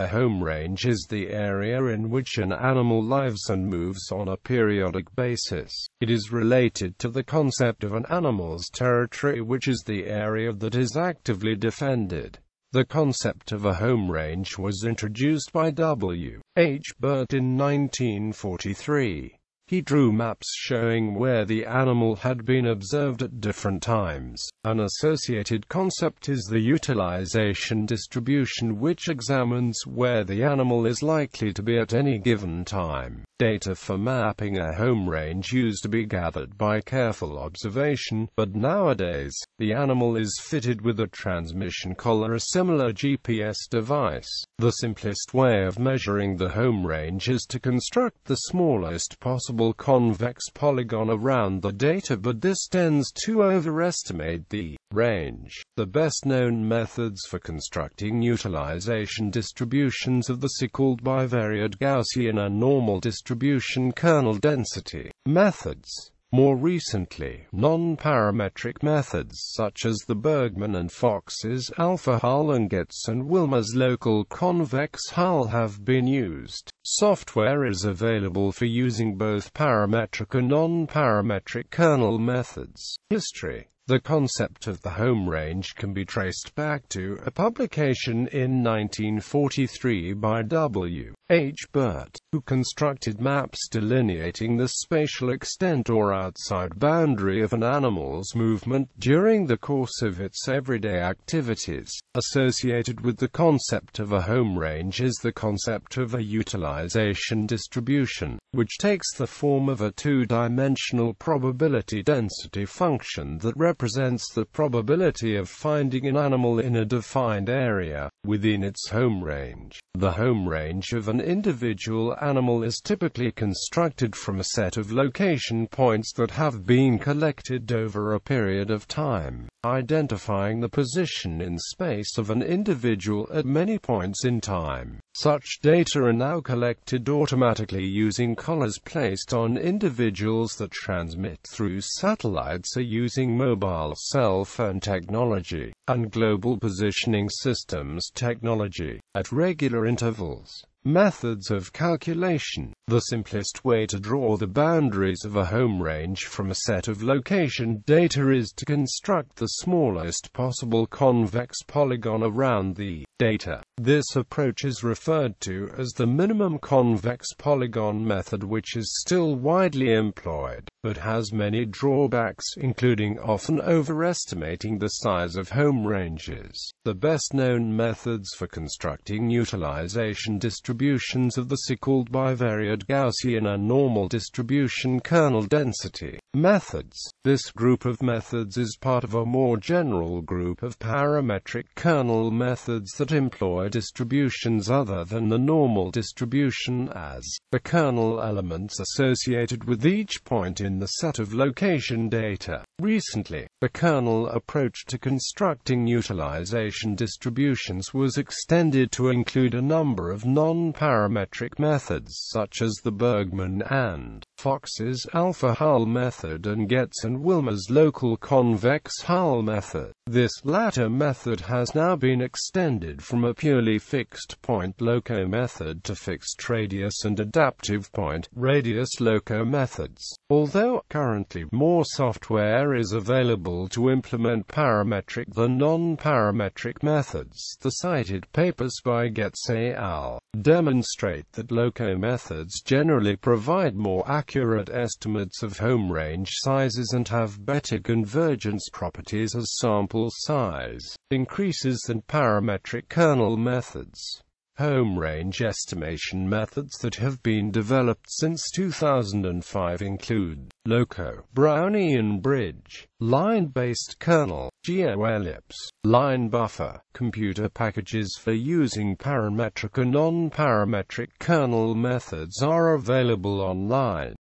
A home range is the area in which an animal lives and moves on a periodic basis. It is related to the concept of an animal's territory which is the area that is actively defended. The concept of a home range was introduced by W. H. Burt in 1943. He drew maps showing where the animal had been observed at different times. An associated concept is the utilization distribution which examines where the animal is likely to be at any given time. Data for mapping a home range used to be gathered by careful observation, but nowadays, the animal is fitted with a transmission collar a similar GPS device. The simplest way of measuring the home range is to construct the smallest possible convex polygon around the data but this tends to overestimate the range. The best known methods for constructing utilization distributions of the so-called bivariate Gaussian and normal distribution kernel density methods. More recently, non-parametric methods such as the Burgman and Fox's alpha hull and Getz and Wilmers local convex hull have been used. Software is available for using both parametric and non-parametric kernel methods. History the concept of the home range can be traced back to a publication in 1943 by W. H. Burt, who constructed maps delineating the spatial extent or outside boundary of an animal's movement during the course of its everyday activities. Associated with the concept of a home range is the concept of a utilization distribution, which takes the form of a two-dimensional probability density function that represents the probability of finding an animal in a defined area, within its home range. The home range of an individual animal is typically constructed from a set of location points that have been collected over a period of time, identifying the position in space of an individual at many points in time. Such data are now collected automatically using collars placed on individuals that transmit through satellites or using mobile cell phone technology and global positioning systems technology at regular intervals. Methods of calculation. The simplest way to draw the boundaries of a home range from a set of location data is to construct the smallest possible convex polygon around the data. This approach is referred to as the minimum convex polygon method which is still widely employed, but has many drawbacks, including often overestimating the size of home ranges. The best known methods for constructing utilization distributions of the so-called bivariate Gaussian and normal distribution kernel density methods. This group of methods is part of a more general group of parametric kernel methods that employ distributions other than the normal distribution as the kernel elements associated with each point in the set of location data. Recently, the kernel approach to constructing utilization distributions was extended to include a number of non-parametric methods such as the Burgman and Fox's alpha hull method and Getz and Wilmers local convex hull method. This latter method has now been extended from a purely fixed point LoCoH method to fixed radius and adaptive point radius LoCoH methods. Although currently more software is available to implement parametric than non-parametric methods, the cited papers by Getz et al. demonstrate that LoCoH methods generally provide more accurate estimates of home range sizes and have better convergence properties as sample size increases than parametric kernel methods. Home range estimation methods that have been developed since 2005 include LoCoH, Brownian bridge, line-based kernel, GeoEllipse, line buffer, computer packages for using parametric and non-parametric kernel methods are available online.